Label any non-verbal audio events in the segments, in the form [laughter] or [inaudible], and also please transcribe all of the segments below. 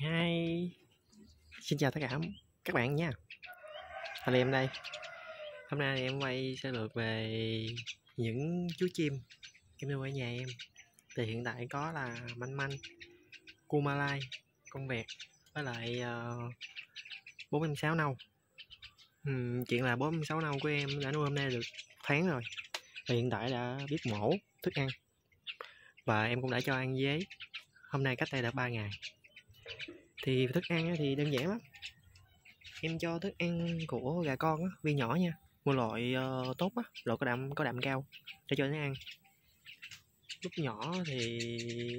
Hi Xin chào tất cả các bạn nha. Là em đây. Hôm nay em quay sơ lược về những chú chim Em nuôi ở nhà em. Thì hiện tại có là manh manh Cua Malai Con vẹt Với lại ờ, uh, bốn em sáu nâu. Uhm, Chuyện là bốn em sáu nâu của em đã nuôi hôm nay được tháng rồi. Và hiện tại đã biết mổ thức ăn. Và em cũng đã cho ăn dế Hôm nay cách đây đã 3 ngày thì thức ăn thì đơn giản lắm. Em cho thức ăn của gà con á viên nhỏ nha mua loại uh, tốt á loại có đạm có đạm cao để cho nó ăn. Lúc nhỏ thì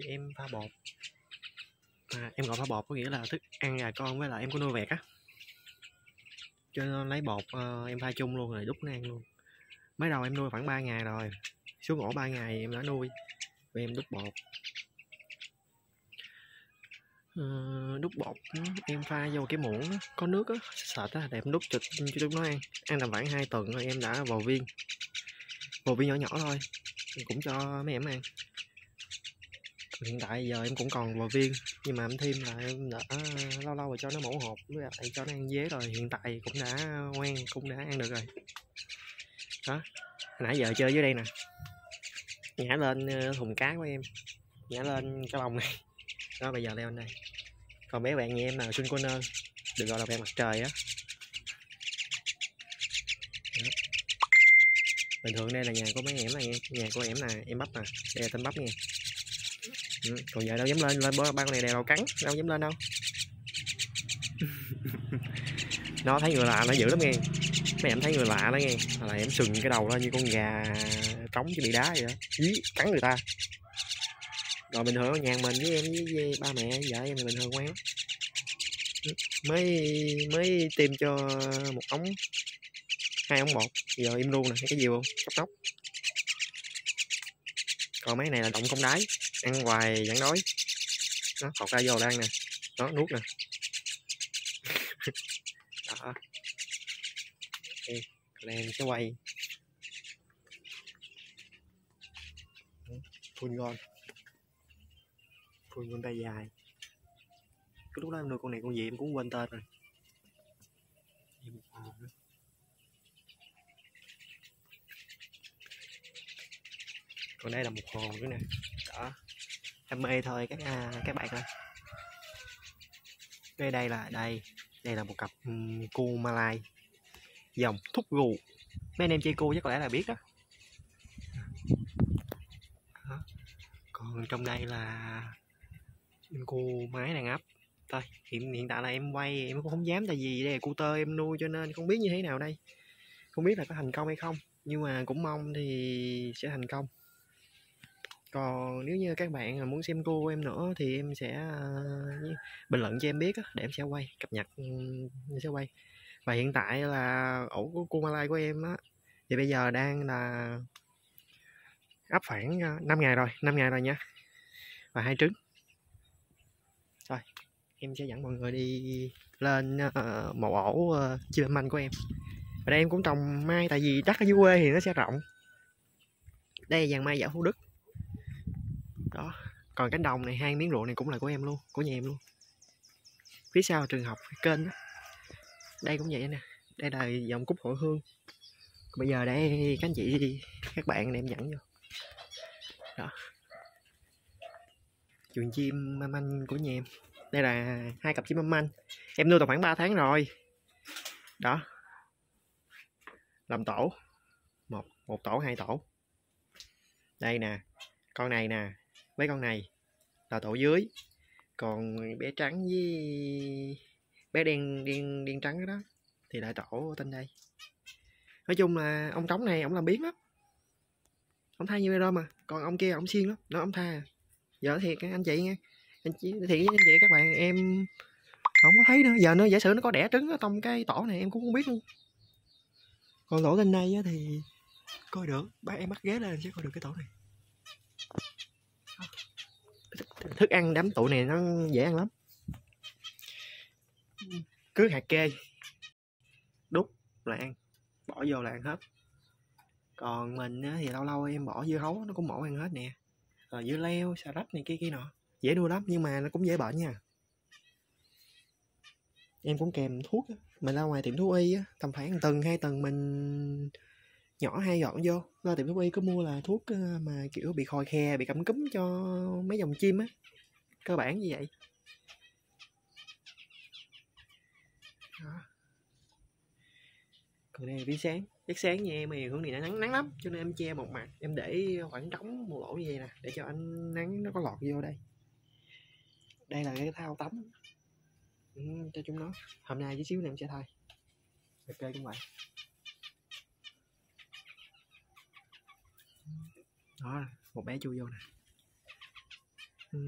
em pha bột. À, em gọi pha bột có nghĩa là thức ăn gà con với lại em có nuôi vẹt á. Cho nên lấy bột uh, em pha chung luôn rồi đút nó ăn luôn. Mới đầu em nuôi khoảng 3 ngày rồi xuống ổ 3 ngày em đã nuôi. Và em đút bột uh, đút bột em pha vô cái muỗng có nước á sệt á để em đút cho cho chúng nó ăn. Ăn tầm khoảng 2 tuần rồi em đã vào viên. Vào viên nhỏ nhỏ thôi em cũng cho mấy em ăn. Hiện tại giờ em cũng còn vào viên nhưng mà em thêm là em đã lâu lâu rồi cho nó mẫu hộp với lại cho nó ăn dế rồi. Hiện tại cũng đã ngoan cũng đã ăn được rồi. Đó nãy giờ chơi dưới đây nè. Nhả lên ờ, thùng cá của em nhả lên cái lồng này. Đó bây giờ leo lên đây còn mấy bạn như em là sinh cô nơ được gọi là bạn mặt trời á. Bình thường đây là nhà của mấy em này nhà của em là em bắp nè đây là tên bắp nha. Ừ. còn giờ đâu dám lên lên ba con này đèo cắn, đâu dám lên đâu. Nó thấy người lạ, nó dữ lắm nghe. Mấy em thấy người lạ đó nghe, là em sừng cái đầu lên như con gà trống chứ bị đá vậy đó. Dí cắn người ta rồi bình thường ở nhà mình với em với, với ba mẹ vợ em thì bình thường ngoan mới mới tiêm cho một ống hai ống bột. Giờ im luôn nè cái gì không? Cốc nóc. Còn mấy này là động không đáy ăn hoài vẫn đói. Nó cọt ra vô đang nè. Nó nuốt nè. [laughs] Đó. Okay. em sẽ quay. Full ngon con con tay dài. Cái lúc đó em nuôi con này con gì em cũng quên tên rồi. Còn đây là một hồn nữa nè. Đó. Em mê thôi các à, các bạn ơi. Đây đây là đây. Đây là một cặp um, cu malai. Dòng thúc gù. Mấy anh em chơi cu chắc có lẽ là biết đó. Còn trong đây là cô máy đang ấp thôi, hiện hiện tại là em quay, em cũng không dám tại vì đây là cu tơ em nuôi cho nên không biết như thế nào đây. Không biết là có thành công hay không, nhưng mà cũng mong thì sẽ thành công. Còn nếu như các bạn muốn xem cô em nữa thì em sẽ ờ, bình luận cho em biết để em sẽ quay, cập nhật ừ, em sẽ quay. Và hiện tại là ổ của cô Malai của em á, thì bây giờ đang là ấp khoảng ờ, 5 ngày rồi 5 ngày rồi nha. Và hai trứng em sẽ dẫn mọi người đi lên ờ, uh, một ổ ờ, uh, chim manh của em. Ở đây em cũng trồng mai tại vì đất ở dưới quê thì nó sẽ rộng. Đây là dàn mai giả phú đức. Đó còn cánh đồng này hai miếng ruộng này cũng là của em luôn của nhà em luôn. Phía sau là trường học kênh đó. đây cũng vậy nè đây là dòng cúc hội hương. Bây giờ đây các anh chị các bạn em dẫn vô. Đó. Chuồng chim manh của nhà em đây là hai cặp chim mâm anh. Em nuôi tầm khoảng 3 tháng rồi. Đó. Làm tổ. Một một tổ, hai tổ. Đây nè. Con này nè. Với con này? Là tổ dưới. Còn bé trắng với bé đen đen đen trắng đó thì lại tổ tên đây. Nói chung là ông trống này ông làm biến lắm. Ông thay như vậy đó mà. Còn ông kia ông xiên lắm. Nó ông tha. Giờ thiệt các anh chị nghe anh chị thiệt với anh chị các bạn em không có thấy nữa. Giờ nó, giả sử nó có đẻ trứng ở trong cái tổ này em cũng không biết luôn. Còn tổ bên đây thì coi được. Bác em bắt ghế lên chứ coi được cái tổ này. Thức ăn đám tụi này nó dễ ăn lắm. Cứ hạt kê. Đút là ăn. Bỏ vô là ăn hết. Còn mình thì lâu lâu em bỏ dưa hấu, nó cũng mổ ăn hết nè. Rồi dưa leo, xà rách này kia kia nọ dễ nuôi lắm, nhưng mà nó cũng dễ bệnh nha. Em cũng kèm thuốc á. mình ra ngoài tiệm thuốc y á, tầm khoảng tuần hai tuần mình nhỏ hai giọt vô. Ra tiệm thuốc y cứ mua là thuốc ờ, mà, kiểu, bị khòi khe bị cảm cúm cho mấy dòng chim á. Cơ bản như vậy. Đó. còn đây là sáng. Chắc sáng nha em thì hướng này nắng nắng lắm, cho nên em che một mặt, em để khoảng trống một lỗ như vậy nè, để cho ánh nắng nó có lọt vô đây đây là cái thao tắm ừ, cho chúng nó. Hôm nay chút xíu nữa em sẽ thay. Ok cũng vậy đó một bé chui vô nè. Ừ.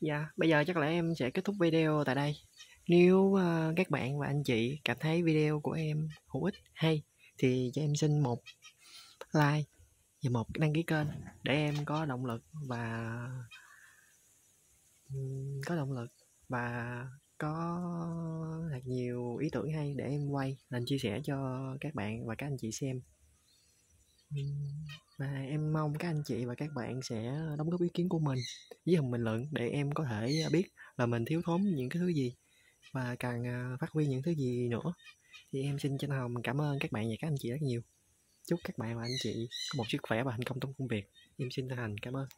Dạ bây giờ chắc là em sẽ kết thúc video tại đây. Nếu uh, các bạn và anh chị cảm thấy video của em hữu ích hay thì cho em xin một like và một đăng ký kênh để em có động lực và có động lực và có thật nhiều ý tưởng hay để em quay. Lên chia sẻ cho các bạn và các anh chị xem. Và em mong các anh chị và các bạn sẽ đóng góp ý kiến của mình với phần bình luận để em có thể biết là mình thiếu thốn những cái thứ gì và cần à, phát huy những thứ gì nữa. Thì em xin chân hồng cảm ơn các bạn và các anh chị rất nhiều chúc các bạn và anh chị có một sức khỏe và thành công trong công việc. Em xin thành, cảm ơn.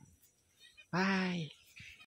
Bye.